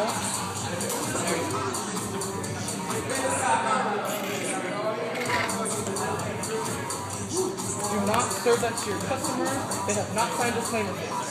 Do not serve that to your customer. They have not signed a disclaimer.